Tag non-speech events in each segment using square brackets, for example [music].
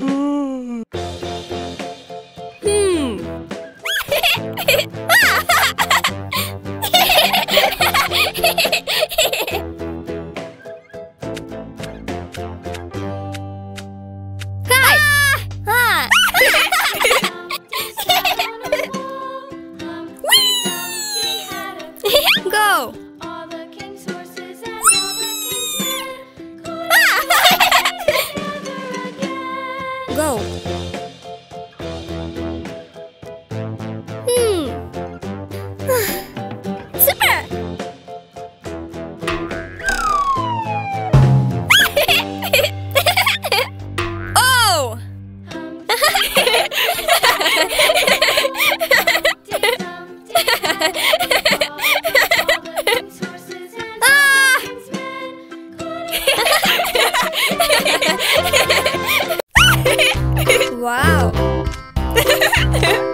Ooh. Wow! [laughs]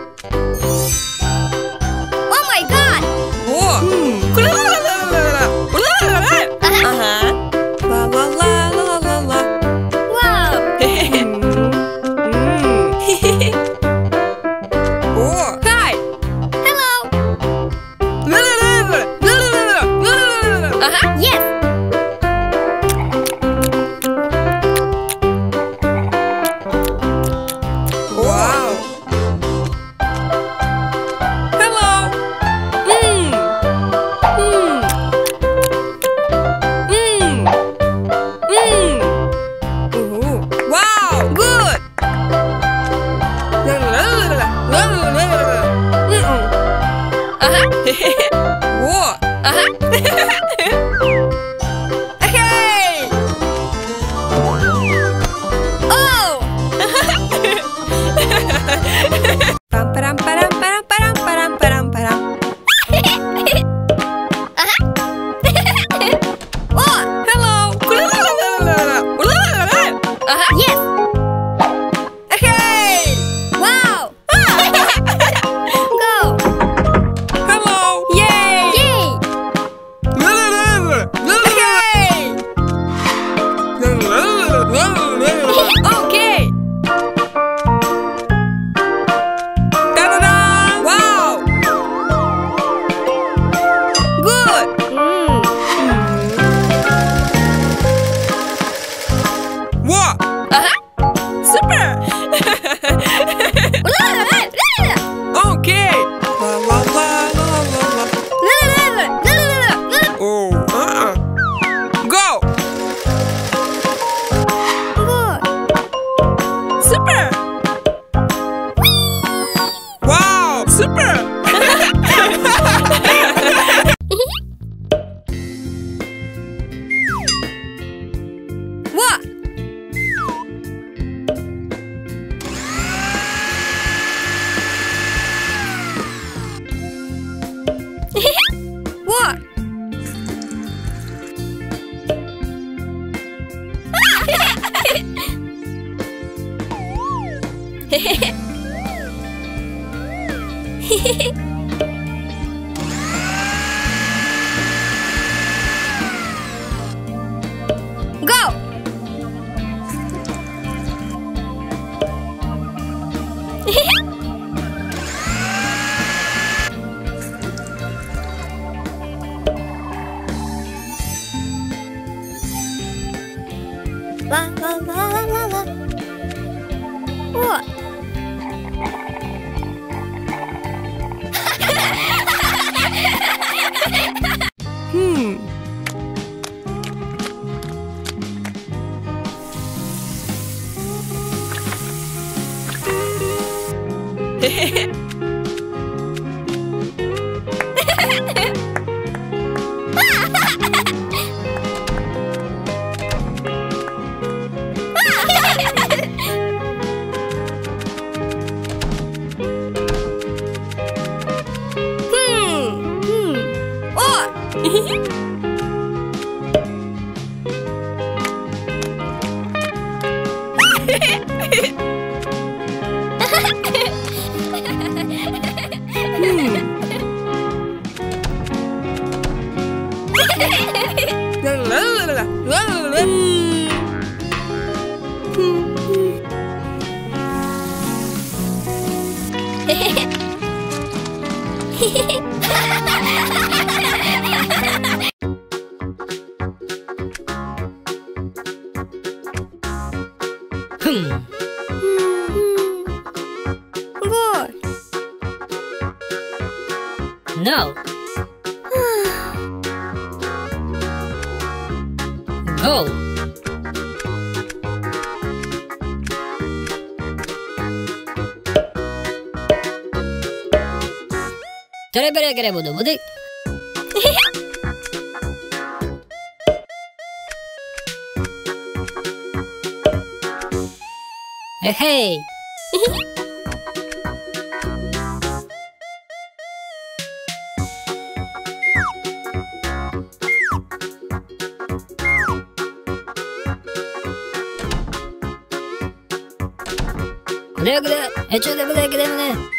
La la la la la la からものもね。えへい。ぐだぐだ、え、ちょ、ダメだ、ダメだ。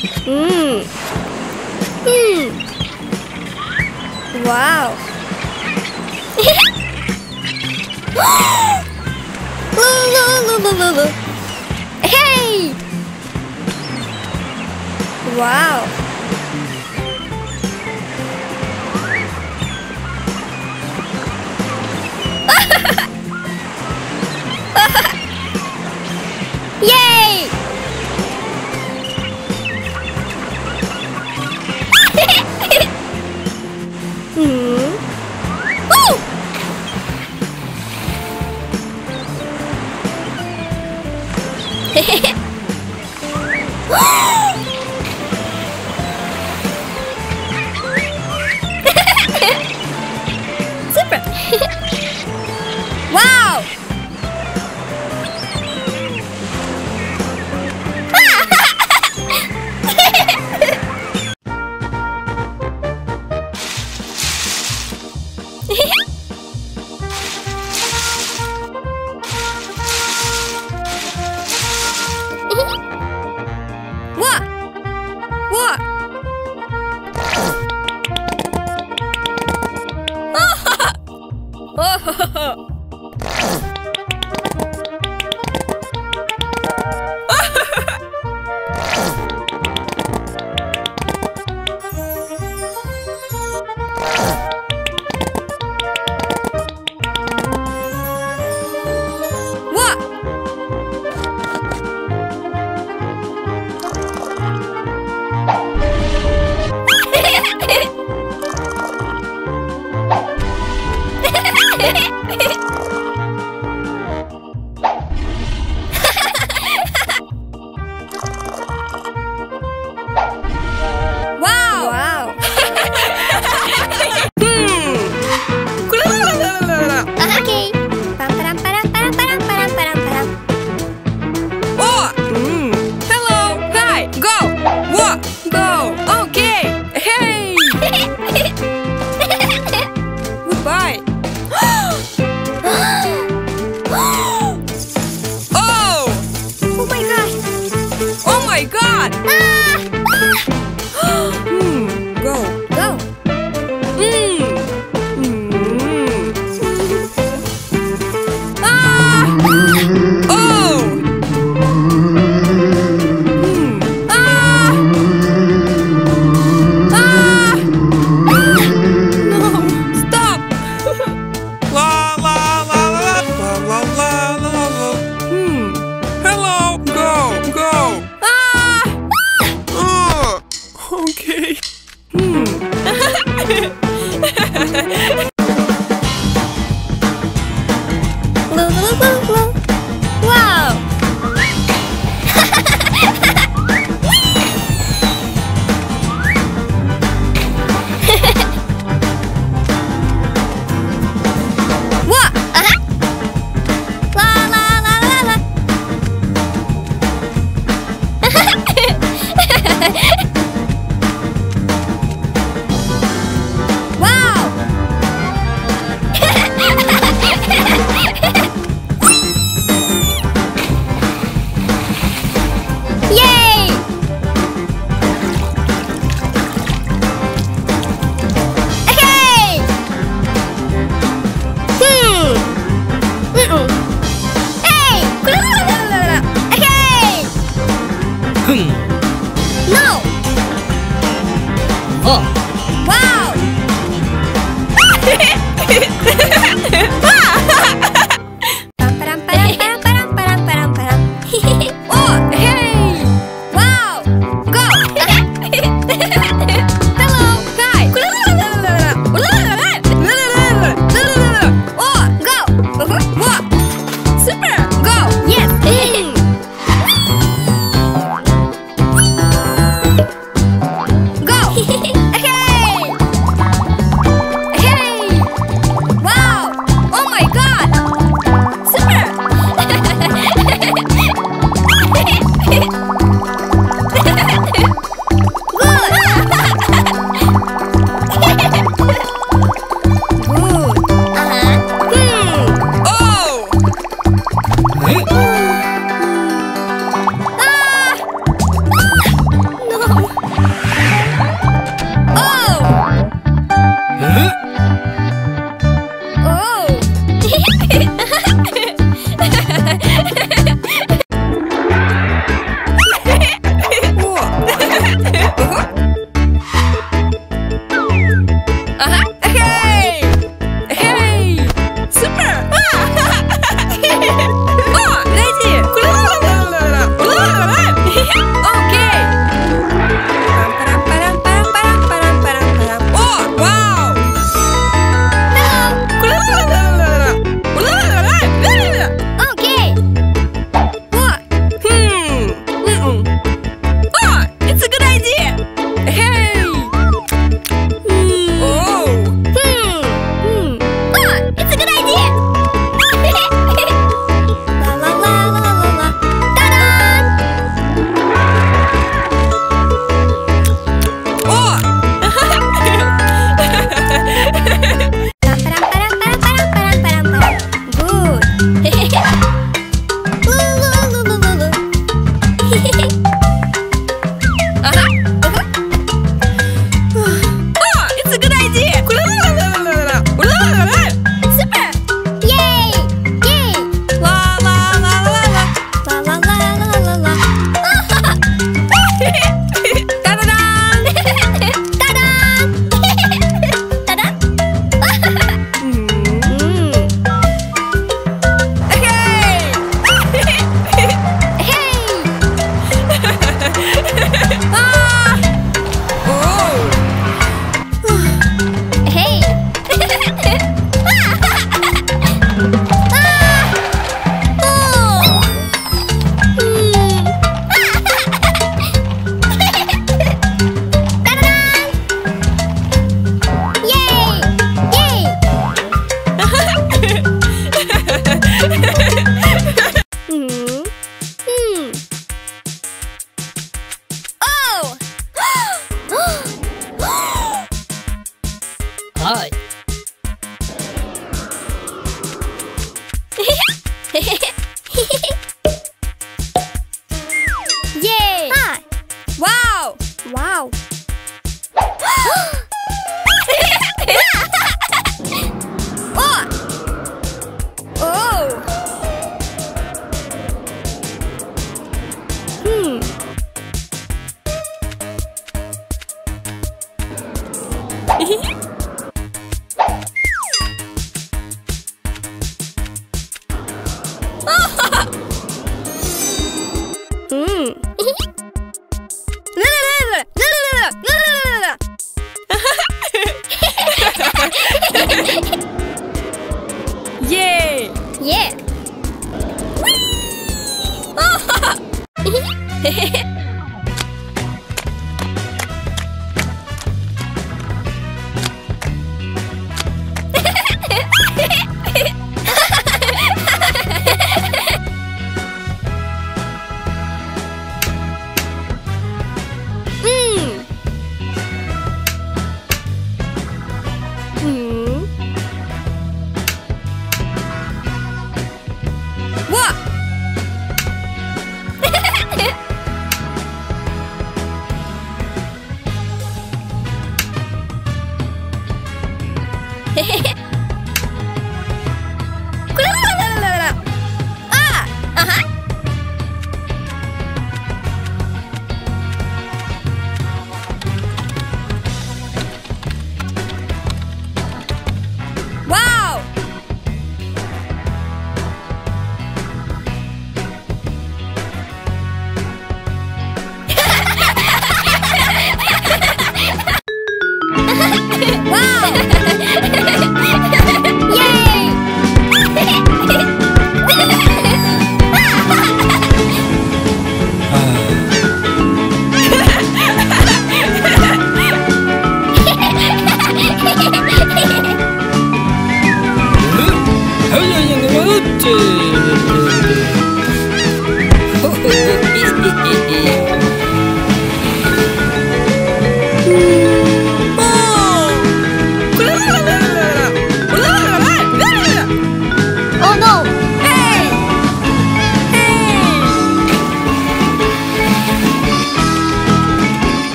Mmm. Mmm. Wow. [laughs] hey! Wow. [laughs] Yay!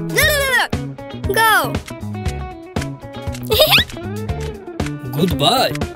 no, no, no, no, no. Go. Goodbye.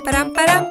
pam, pam, pam.